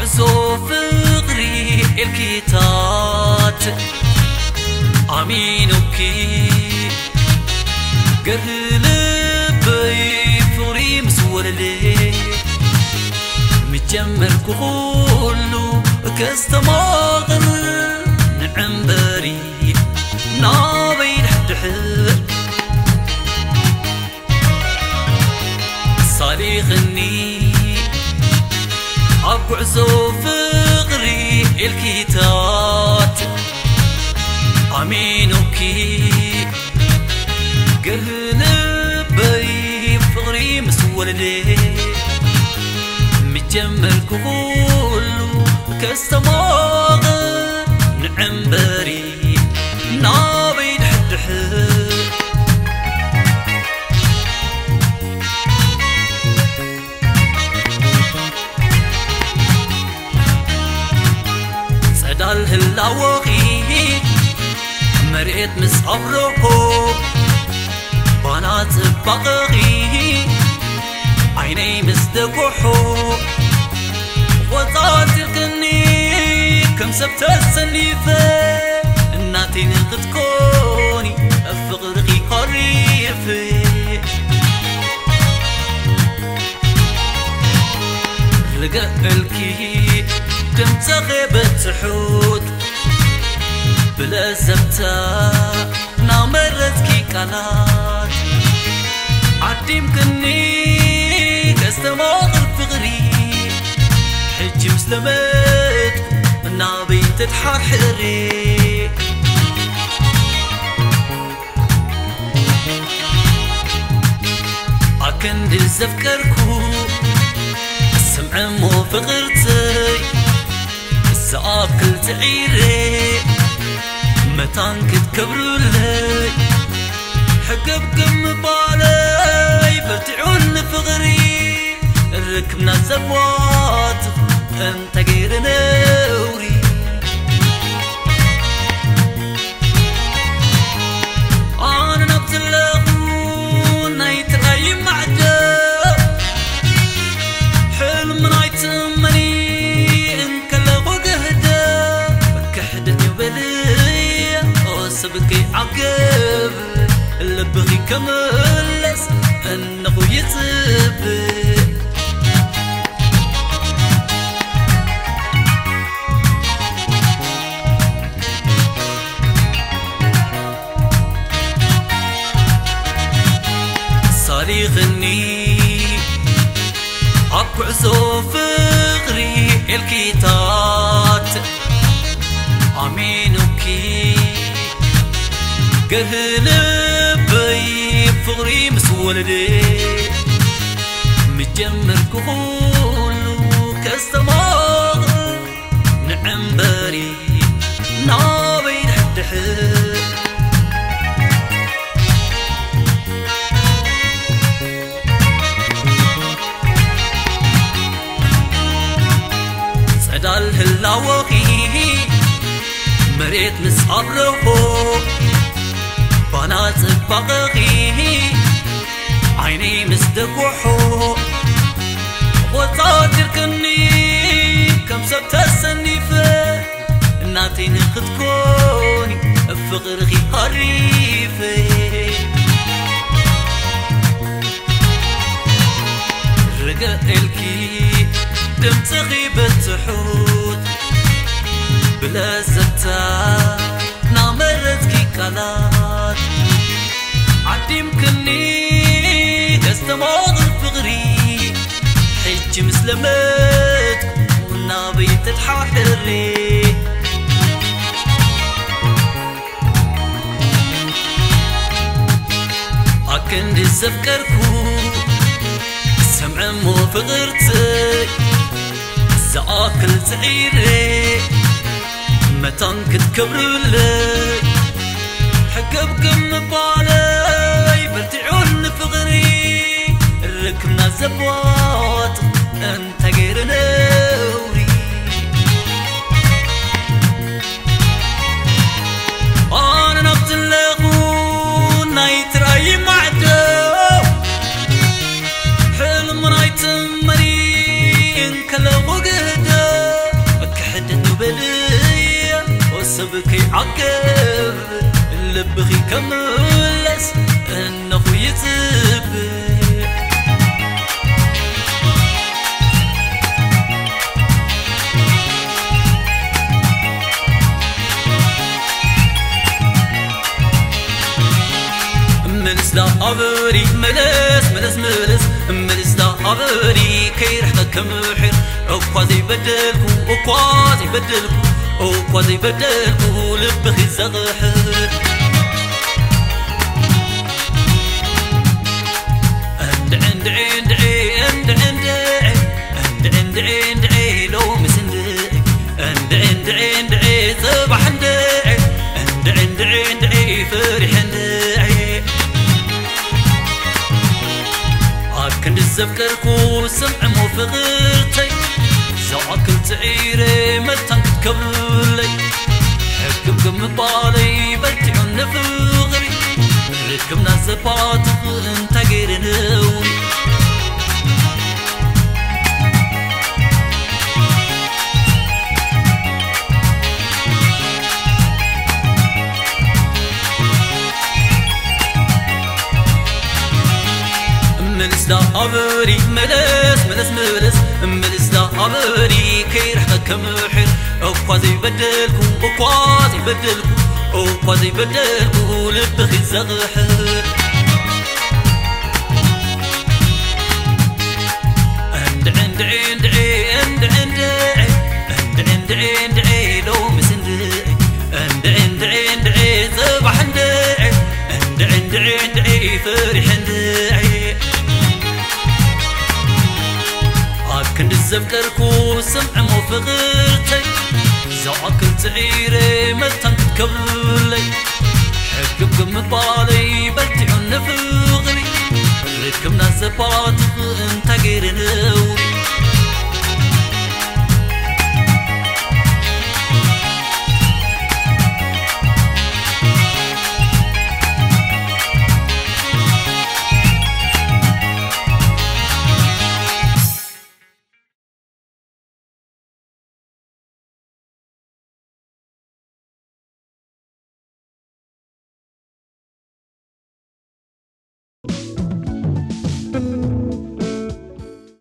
عزو فقري الكيتات أمينوكي قرل بي فوري مسور لي متجمر كله كستماغر نعم بري نابي لحد حق صالي غني عزو فقري الكيتات أمينوكي قلبي فقري مسول لي متجمل كله كستماغ نعم بري ጸዳል ህላወኺ መሬት ምስ ኣብርሆ ባና ጽባቕኺ ዓይነይ ምስ ደጐሖ ወፃትልክኒ ከም ሰብ ተሰሊፈ እናተይ ንኽትኮኒ ኣብ ፍቕርኺ ኸሪፍ ርገአልኪ ድምፀኺ በትሑት بلا زبتا نامرت كي كانات عديم كني كستماغ الفغري حجي مسلمت نابي تتحار حري أكن الزفكركو السمع مو فغرتي الزعاب كل تعيري متان كتكبروا لي. حقب كم بالي فرتعون فغري. ركبنا زبوات انه يتبي صاري غني عزو فقري الكيتات أمينوكي قلبي فقري مسولدي جنبك كله كالسماء نعم باري نعبي حتى حد صدى الهلاوكي مريت مسعره بنات بقاقي عيني مستقوحو وتعجركني كم سبت السنيفة نعطي نخدكوني الفقر غي حريفة رقا إلكي دم تغيب تحوت بلا زتا نعمرت كي كلام. سلمت والنابي تلحى عكندي أكن دي سفكركو سمع مو فغرتي زعاكل تعيري متان كنت حق حقبكم مبالي برتعون فغري الركنة زبوان أنت غير نوري أنا نبت لغون نايت رأي معدو. حلم رايت مرين كلغو قهدو. أكحد نبلية وسبكي عقب. اللبغي كملس أنه يتبت أبري ملس ملس ملس ملس دا أبري. كي رح كمحر أقوازي بدلكو أقوازي بدلكو أقوازي بدلكو لبخي زغحر. تفكرك وسمع مو في غيرتي. ساعات كنت عيري متى كنت حبكم كم بالي بلتي عن نفغري ريتكم نازبات دا ملس ملس ملس ملس دا أبري كي رح كمحر أقوازي بدلكو أقوازي بدلكو أقوازي بدلكو لبخي زغحر عند عند عند عند عند عند عند عند لو مسند عند عند عند صبح عند عند عند عند فرح كنت الزفكركو سمع مو فغرتي زواكل تعيري متن كبلي حكم كم بالي بلتعن فغري ركبنا زبات انت غير